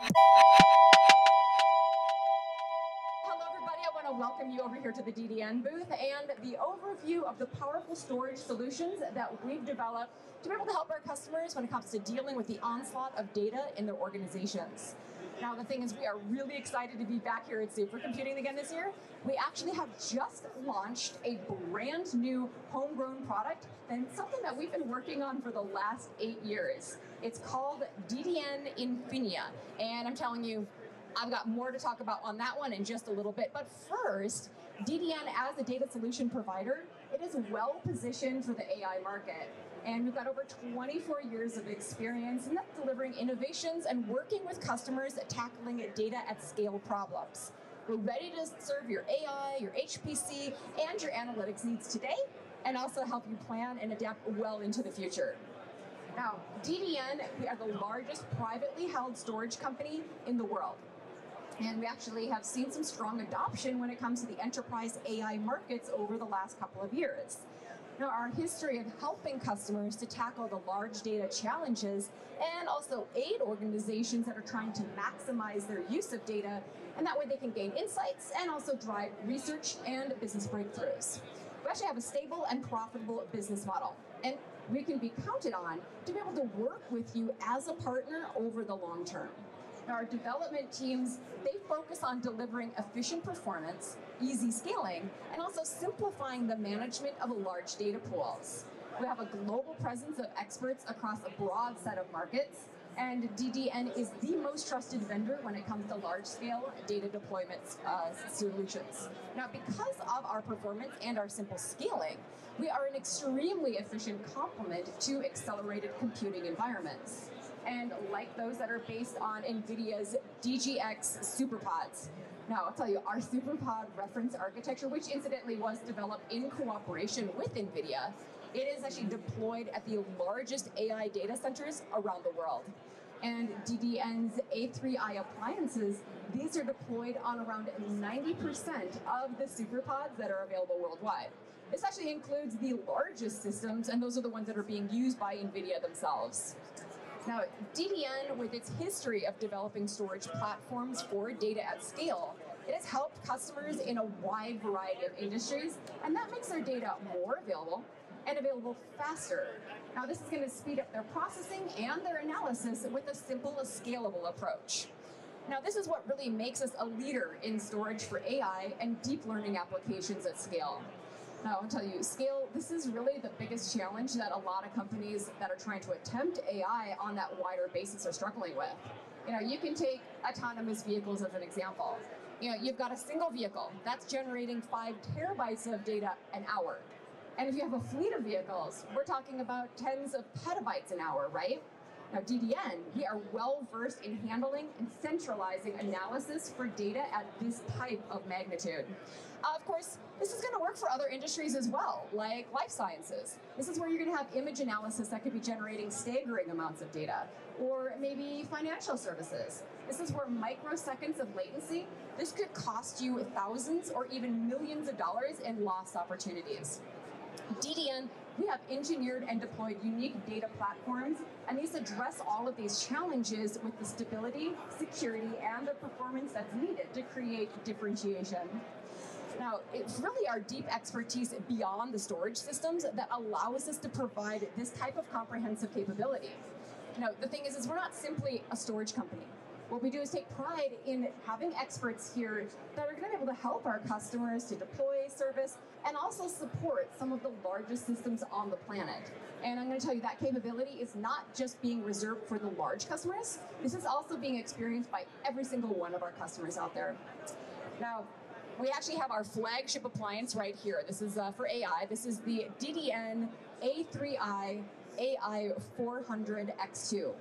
Hello, everybody. I want to welcome you over here to the DDN booth and the overview of the powerful storage solutions that we've developed to be able to help our customers when it comes to dealing with the onslaught of data in their organizations. Now, the thing is, we are really excited to be back here at Supercomputing again this year. We actually have just launched a brand new homegrown product and something that we've been working on for the last eight years. It's called DDN Infinia. And I'm telling you, I've got more to talk about on that one in just a little bit. But first, DDN as a data solution provider, it is well positioned for the AI market. And we've got over 24 years of experience in delivering innovations and working with customers tackling data at scale problems. We're ready to serve your AI, your HPC, and your analytics needs today, and also help you plan and adapt well into the future. Now, DDN, we are the largest privately held storage company in the world. And we actually have seen some strong adoption when it comes to the enterprise AI markets over the last couple of years. Now, our history of helping customers to tackle the large data challenges and also aid organizations that are trying to maximize their use of data, and that way they can gain insights and also drive research and business breakthroughs. We actually have a stable and profitable business model, and we can be counted on to be able to work with you as a partner over the long term. Our development teams, they focus on delivering efficient performance, easy scaling, and also simplifying the management of large data pools. We have a global presence of experts across a broad set of markets, and DDN is the most trusted vendor when it comes to large-scale data deployment uh, solutions. Now, because of our performance and our simple scaling, we are an extremely efficient complement to accelerated computing environments and like those that are based on NVIDIA's DGX SuperPODs. Now, I'll tell you, our SuperPOD reference architecture, which incidentally was developed in cooperation with NVIDIA, it is actually deployed at the largest AI data centers around the world. And DDN's A3i appliances, these are deployed on around 90% of the SuperPODs that are available worldwide. This actually includes the largest systems, and those are the ones that are being used by NVIDIA themselves. Now, DDN, with its history of developing storage platforms for data at scale, it has helped customers in a wide variety of industries, and that makes their data more available and available faster. Now, this is going to speed up their processing and their analysis with a simple, scalable approach. Now, this is what really makes us a leader in storage for AI and deep learning applications at scale. Now, I'll tell you, scale, this is really the biggest challenge that a lot of companies that are trying to attempt AI on that wider basis are struggling with. You know, you can take autonomous vehicles as an example. You know, you've got a single vehicle that's generating five terabytes of data an hour. And if you have a fleet of vehicles, we're talking about tens of petabytes an hour, right? Now, DDN, we are well versed in handling and centralizing analysis for data at this type of magnitude. Uh, of course, this is going to work for other industries as well, like life sciences. This is where you're going to have image analysis that could be generating staggering amounts of data, or maybe financial services. This is where microseconds of latency, this could cost you thousands or even millions of dollars in lost opportunities. DDN, we have engineered and deployed unique data platforms, and these address all of these challenges with the stability, security, and the performance that's needed to create differentiation. Now, it's really our deep expertise beyond the storage systems that allows us to provide this type of comprehensive capability. Now, the thing is, is we're not simply a storage company. What we do is take pride in having experts here that are going to be able to help our customers to deploy, service, and also support some of the largest systems on the planet. And I'm going to tell you that capability is not just being reserved for the large customers. This is also being experienced by every single one of our customers out there. Now, we actually have our flagship appliance right here. This is uh, for AI. This is the DDN A3i AI 400X2.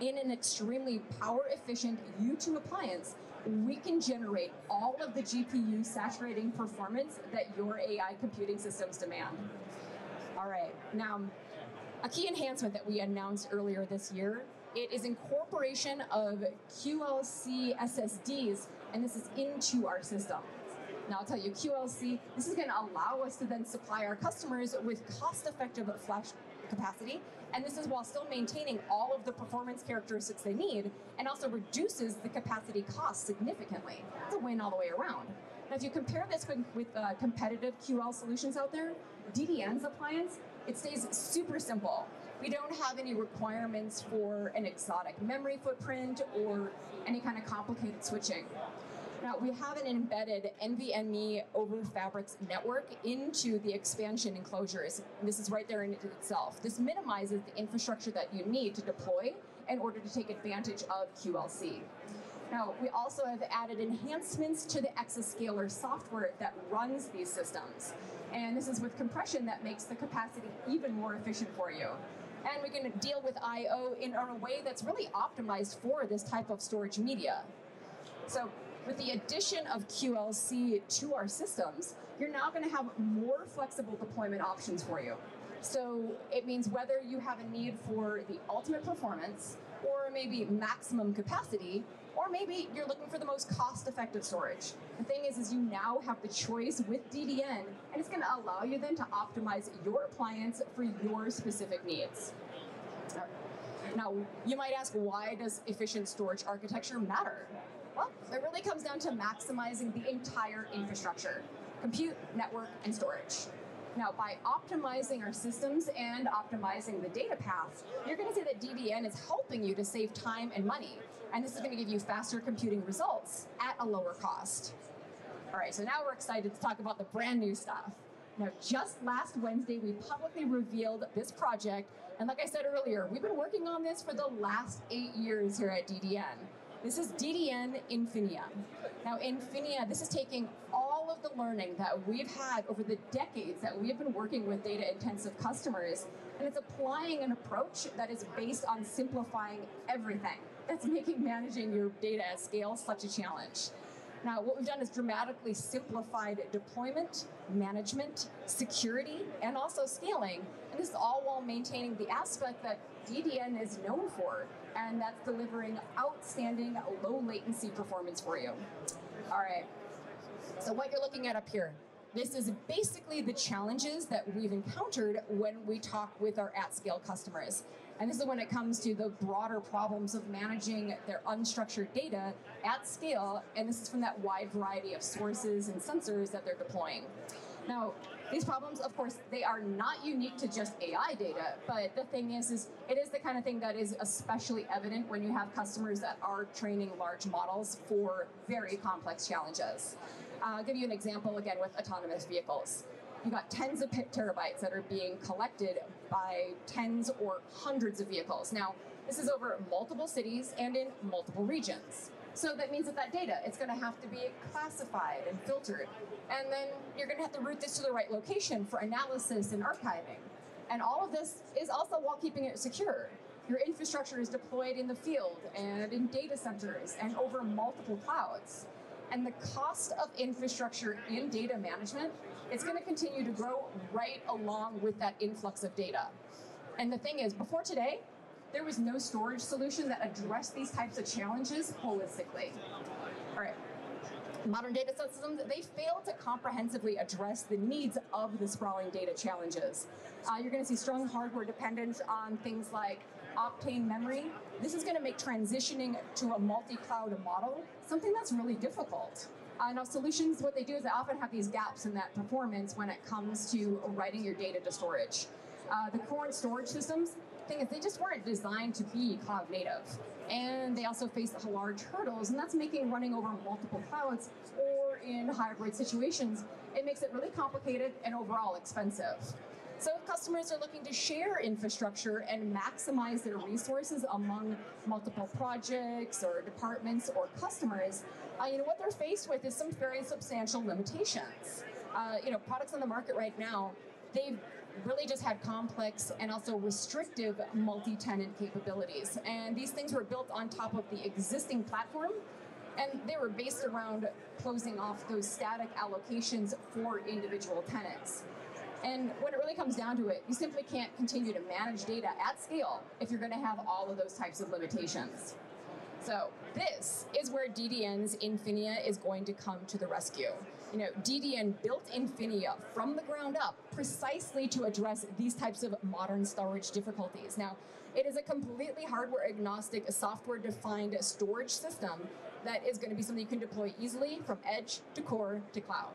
In an extremely power efficient U2 appliance, we can generate all of the GPU saturating performance that your AI computing systems demand. All right, now, a key enhancement that we announced earlier this year, it is incorporation of QLC SSDs and this is into our system. Now I'll tell you, QLC, this is going to allow us to then supply our customers with cost-effective flash capacity, and this is while still maintaining all of the performance characteristics they need, and also reduces the capacity cost significantly. It's a win all the way around. Now, if you compare this with, with uh, competitive QL solutions out there, DDN's appliance, it stays super simple. We don't have any requirements for an exotic memory footprint or any kind of complicated switching. Now, we have an embedded NVMe over Fabrics network into the expansion enclosures. This is right there in it itself. This minimizes the infrastructure that you need to deploy in order to take advantage of QLC. Now, we also have added enhancements to the Exascaler software that runs these systems. And this is with compression that makes the capacity even more efficient for you. And we can deal with I.O. in a way that's really optimized for this type of storage media. So with the addition of QLC to our systems, you're now going to have more flexible deployment options for you. So it means whether you have a need for the ultimate performance or maybe maximum capacity, or maybe you're looking for the most cost-effective storage. The thing is, is you now have the choice with DDN, and it's going to allow you then to optimize your appliance for your specific needs. Now, you might ask, why does efficient storage architecture matter? It really comes down to maximizing the entire infrastructure, compute, network, and storage. Now, by optimizing our systems and optimizing the data path, you're going to see that DDN is helping you to save time and money. And this is going to give you faster computing results at a lower cost. All right, so now we're excited to talk about the brand new stuff. Now, just last Wednesday, we publicly revealed this project. And like I said earlier, we've been working on this for the last eight years here at DDN. This is DDN Infinia. Now, Infinia, this is taking all of the learning that we've had over the decades that we've been working with data intensive customers, and it's applying an approach that is based on simplifying everything. That's making managing your data at scale such a challenge. Now, what we've done is dramatically simplified deployment, management, security, and also scaling. And this is all while maintaining the aspect that DDN is known for, and that's delivering outstanding low latency performance for you. All right, so what you're looking at up here, this is basically the challenges that we've encountered when we talk with our at-scale customers. And this is when it comes to the broader problems of managing their unstructured data at scale, and this is from that wide variety of sources and sensors that they're deploying. Now, these problems, of course, they are not unique to just AI data, but the thing is, is it is the kind of thing that is especially evident when you have customers that are training large models for very complex challenges. Uh, I'll give you an example again with autonomous vehicles. You've got tens of terabytes that are being collected by tens or hundreds of vehicles. Now, this is over multiple cities and in multiple regions. So that means that that data, it's going to have to be classified and filtered. And then you're going to have to route this to the right location for analysis and archiving. And all of this is also while keeping it secure. Your infrastructure is deployed in the field and in data centers and over multiple clouds. And the cost of infrastructure in data management is going to continue to grow right along with that influx of data. And the thing is, before today, there was no storage solution that addressed these types of challenges holistically. All right. Modern data systems, they fail to comprehensively address the needs of the sprawling data challenges. Uh, you're going to see strong hardware dependence on things like Optane memory. This is going to make transitioning to a multi-cloud model something that's really difficult. Uh, now, solutions, what they do is they often have these gaps in that performance when it comes to writing your data to storage. Uh, the current storage systems, thing is they just weren't designed to be cloud native. And they also face large hurdles, and that's making running over multiple clouds or in hybrid situations, it makes it really complicated and overall expensive. So if customers are looking to share infrastructure and maximize their resources among multiple projects or departments or customers, uh, you know, what they're faced with is some very substantial limitations. Uh, you know, products on the market right now, they've really just had complex and also restrictive multi-tenant capabilities. And these things were built on top of the existing platform and they were based around closing off those static allocations for individual tenants. And when it really comes down to it, you simply can't continue to manage data at scale if you're going to have all of those types of limitations. So this is where DDN's Infinia is going to come to the rescue. You know, DDN built Infinia from the ground up precisely to address these types of modern storage difficulties. Now, it is a completely hardware agnostic, software defined storage system that is going to be something you can deploy easily from edge to core to cloud.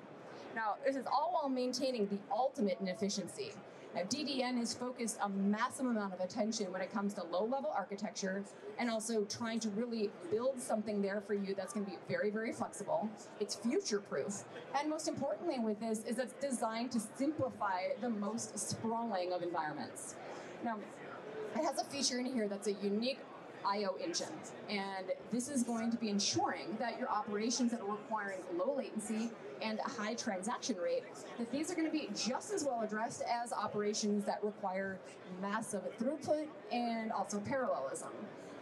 Now, this is all while maintaining the ultimate in efficiency. Now, DDN has focused a massive amount of attention when it comes to low level architecture and also trying to really build something there for you that's going to be very, very flexible. It's future proof. And most importantly, with this, is it's designed to simplify the most sprawling of environments. Now, it has a feature in here that's a unique IO engine. And this is going to be ensuring that your operations that are requiring low latency and a high transaction rate, that these are going to be just as well addressed as operations that require massive throughput and also parallelism.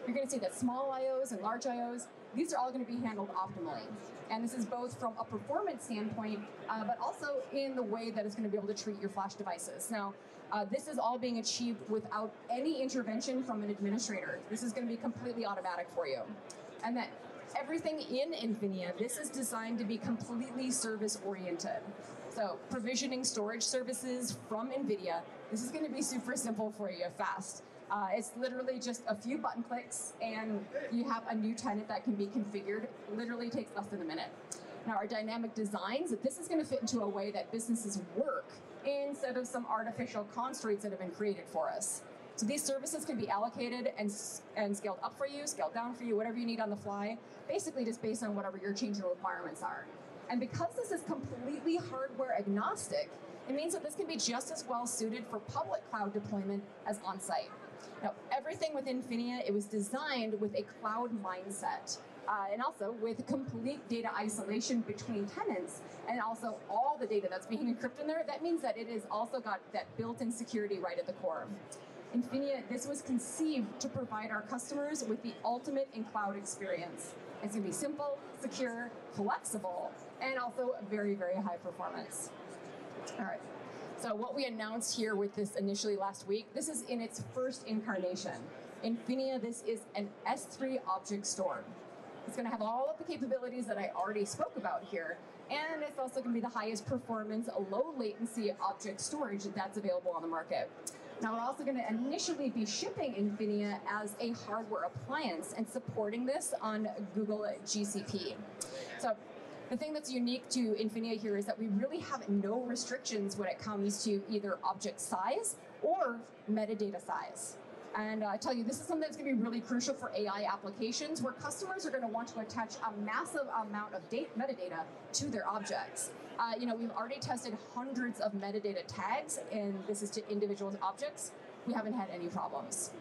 You're going to see that small IOs and large IOs, these are all going to be handled optimally. And this is both from a performance standpoint, uh, but also in the way that it's going to be able to treat your flash devices. Now, uh, this is all being achieved without any intervention from an administrator. This is going to be completely automatic for you. And that everything in Infinia, this is designed to be completely service oriented. So provisioning storage services from NVIDIA, this is going to be super simple for you, fast. Uh, it's literally just a few button clicks and you have a new tenant that can be configured. Literally takes less than a minute. Now our dynamic designs, this is going to fit into a way that businesses work instead of some artificial constraints that have been created for us. So these services can be allocated and, and scaled up for you, scaled down for you, whatever you need on the fly, basically just based on whatever your changing requirements are. And because this is completely hardware agnostic, it means that this can be just as well suited for public cloud deployment as on-site. Now, everything with Infinia, it was designed with a cloud mindset. Uh, and also with complete data isolation between tenants and also all the data that's being encrypted in there, that means that it has also got that built-in security right at the core. Infinia, this was conceived to provide our customers with the ultimate in cloud experience. It's going to be simple, secure, flexible, and also very, very high performance. All right. So what we announced here with this initially last week, this is in its first incarnation. Infinia, this is an S3 object store. It's going to have all of the capabilities that I already spoke about here, and it's also going to be the highest performance, low latency object storage that's available on the market. Now, we're also going to initially be shipping Infinia as a hardware appliance and supporting this on Google GCP. So the thing that's unique to Infinia here is that we really have no restrictions when it comes to either object size or metadata size. And uh, I tell you, this is something that's going to be really crucial for AI applications where customers are going to want to attach a massive amount of data, metadata to their objects. Uh, you know, we've already tested hundreds of metadata tags, and this is to individual objects. We haven't had any problems.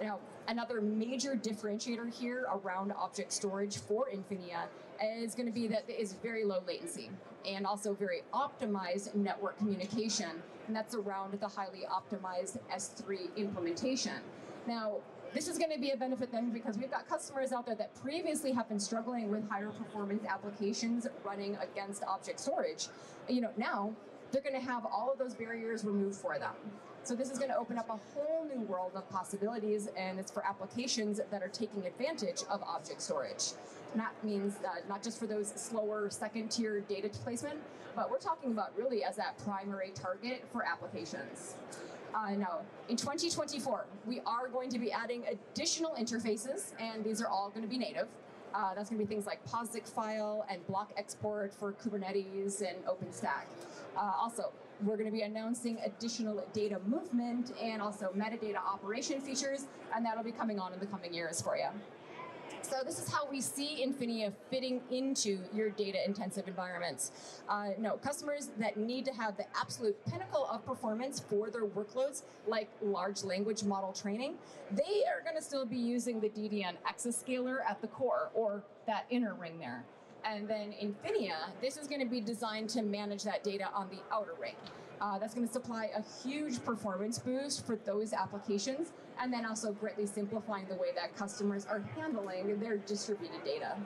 Now, another major differentiator here around object storage for Infinia is going to be that it is very low latency and also very optimized network communication, and that's around the highly optimized S3 implementation. Now, this is going to be a benefit then because we've got customers out there that previously have been struggling with higher performance applications running against object storage. You know, now they're going to have all of those barriers removed for them. So this is going to open up a whole new world of possibilities, and it's for applications that are taking advantage of object storage. And that means uh, not just for those slower second tier data placement, but we're talking about really as that primary target for applications. Uh, no, in 2024, we are going to be adding additional interfaces, and these are all going to be native. Uh, that's going to be things like POSIX file and block export for Kubernetes and OpenStack. Uh, also, we're going to be announcing additional data movement and also metadata operation features, and that'll be coming on in the coming years for you. So this is how we see Infinia fitting into your data intensive environments. Uh, no, customers that need to have the absolute pinnacle of performance for their workloads, like large language model training, they are going to still be using the DDN exascaler at the core or that inner ring there. And then Infinia, this is going to be designed to manage that data on the outer ring. Uh, that's going to supply a huge performance boost for those applications, and then also greatly simplifying the way that customers are handling their distributed data.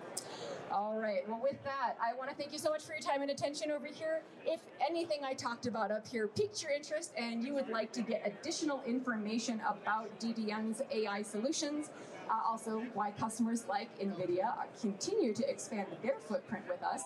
All right, well, with that, I want to thank you so much for your time and attention over here. If anything I talked about up here piqued your interest and you would like to get additional information about DDN's AI solutions, Uh, also, why customers like NVIDIA continue to expand their footprint with us.